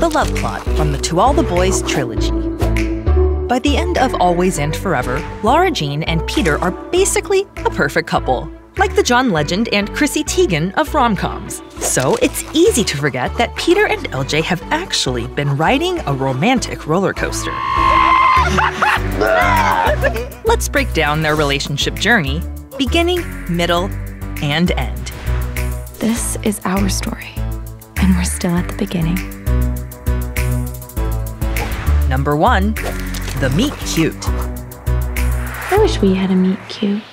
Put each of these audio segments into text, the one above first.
the love plot from the To All the Boys trilogy. By the end of Always and Forever, Lara Jean and Peter are basically a perfect couple, like the John Legend and Chrissy Teigen of rom-coms. So it's easy to forget that Peter and LJ have actually been riding a romantic roller coaster. Let's break down their relationship journey, beginning, middle, and end. This is our story, and we're still at the beginning. Number one, the meet cute. I wish we had a meet cute.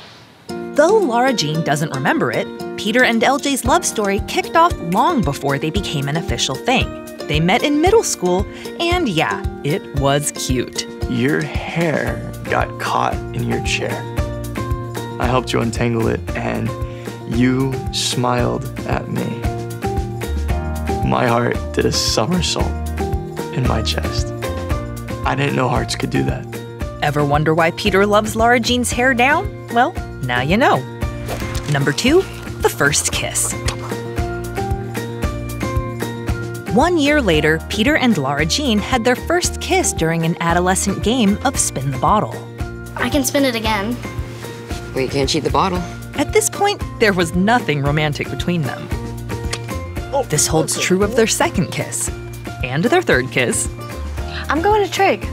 Though Lara Jean doesn't remember it, Peter and LJ's love story kicked off long before they became an official thing. They met in middle school, and yeah, it was cute. Your hair got caught in your chair. I helped you untangle it, and you smiled at me. My heart did a somersault in my chest. I didn't know hearts could do that. Ever wonder why Peter loves Lara Jean's hair down? Well, now you know. Number two, the first kiss. One year later, Peter and Lara Jean had their first kiss during an adolescent game of Spin the Bottle. I can spin it again. Well, you can't cheat the bottle. At this point, there was nothing romantic between them. Oh, this holds true of their second kiss, and their third kiss. I'm going to Trig.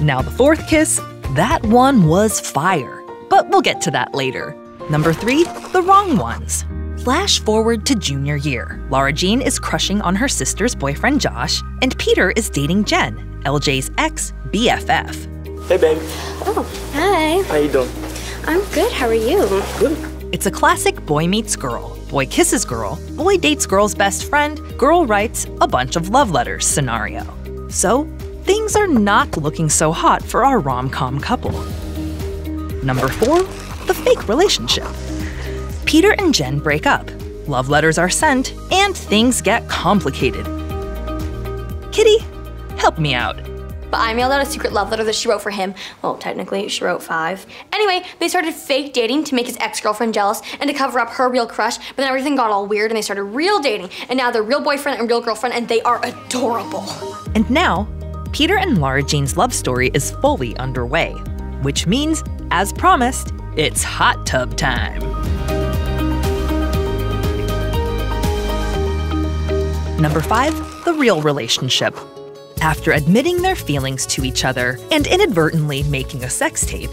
Now, the fourth kiss, that one was fire. But we'll get to that later. Number three, the wrong ones. Flash forward to junior year. Lara Jean is crushing on her sister's boyfriend Josh, and Peter is dating Jen, LJ's ex BFF. Hey, babe. Oh, hi. How you doing? I'm good. How are you? Good. It's a classic boy meets girl, boy kisses girl, boy dates girl's best friend, girl writes a bunch of love letters scenario. So, things are not looking so hot for our rom com couple. Number four, the fake relationship. Peter and Jen break up, love letters are sent, and things get complicated. Kitty, help me out. But I mailed out a secret love letter that she wrote for him. Well, technically, she wrote five. Anyway, they started fake dating to make his ex girlfriend jealous and to cover up her real crush, but then everything got all weird and they started real dating. And now they're real boyfriend and real girlfriend, and they are adorable. And now, Peter and Lara Jean's love story is fully underway, which means, as promised, it's hot tub time. Number five, the real relationship. After admitting their feelings to each other and inadvertently making a sex tape,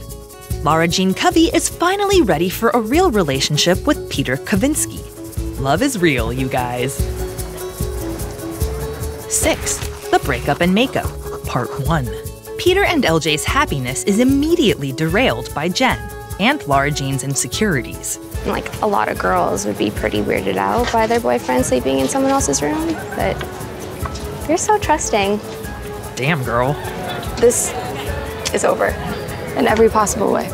Lara Jean Covey is finally ready for a real relationship with Peter Kavinsky. Love is real, you guys. Six, the breakup and makeup, part one. Peter and LJ's happiness is immediately derailed by Jen and Lara Jean's insecurities. Like a lot of girls would be pretty weirded out by their boyfriend sleeping in someone else's room, but you're so trusting. Damn, girl. This is over in every possible way.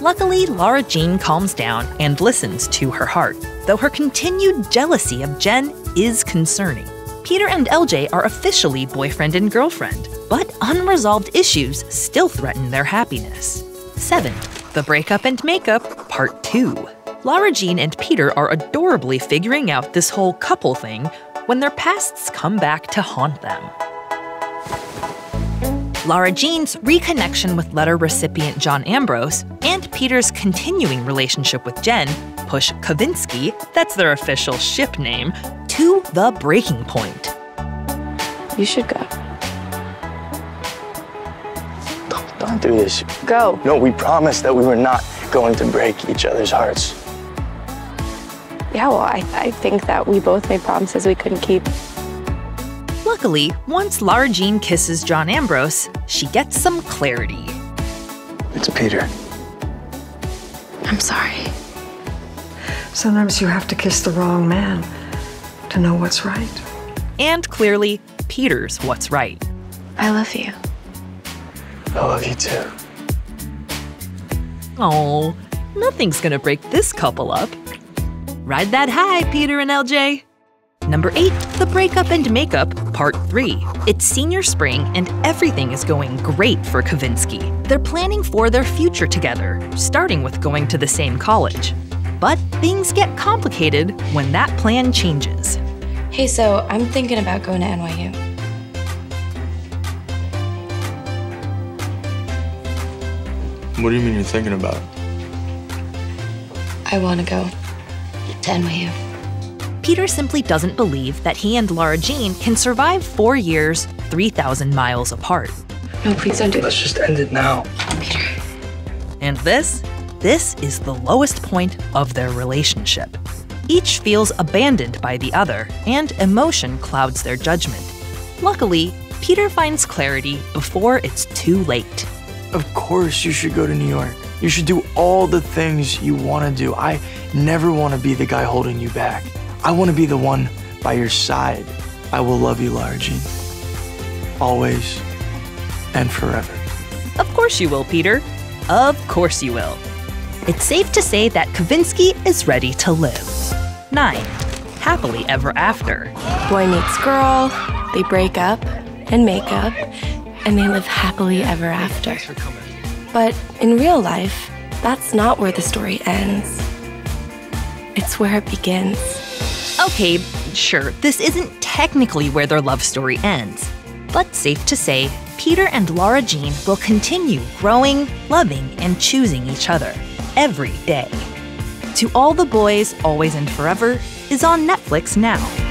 Luckily, Lara Jean calms down and listens to her heart, though her continued jealousy of Jen is concerning. Peter and LJ are officially boyfriend and girlfriend, but unresolved issues still threaten their happiness. 7. The Breakup and Makeup, Part 2. Lara Jean and Peter are adorably figuring out this whole couple thing when their pasts come back to haunt them. Lara Jean's reconnection with letter recipient John Ambrose and Peter's continuing relationship with Jen push Covinsky, that's their official ship name, to the breaking point. You should go. Don't, don't do this. Go. No, we promised that we were not going to break each other's hearts. Yeah, well, I, I think that we both made promises we couldn't keep. Luckily, once Lara Jean kisses John Ambrose, she gets some clarity. It's Peter. I'm sorry. Sometimes you have to kiss the wrong man to know what's right. And clearly, Peter's what's right. I love you. I love you too. Oh, nothing's gonna break this couple up. Ride that high, Peter and LJ. Number 8, The Breakup and Makeup, Part 3. It's senior spring and everything is going great for Covinsky. They're planning for their future together, starting with going to the same college. But things get complicated when that plan changes. Hey, so I'm thinking about going to NYU. What do you mean you're thinking about it? I want to go to NYU. Peter simply doesn't believe that he and Lara Jean can survive four years, 3,000 miles apart. No, please don't do Let's just end it now. Peter. And this? This is the lowest point of their relationship. Each feels abandoned by the other, and emotion clouds their judgment. Luckily, Peter finds clarity before it's too late. Of course, you should go to New York. You should do all the things you want to do. I never want to be the guy holding you back. I want to be the one by your side. I will love you, Lara Jean. Always and forever. Of course you will, Peter. Of course you will. It's safe to say that Covinsky is ready to live. 9. Happily ever after. Boy meets girl, they break up and make up, and they live happily ever after. But in real life, that's not where the story ends. It's where it begins. Okay, sure, this isn't technically where their love story ends. But safe to say, Peter and Lara Jean will continue growing, loving, and choosing each other every day. To All the Boys, Always and Forever is on Netflix now.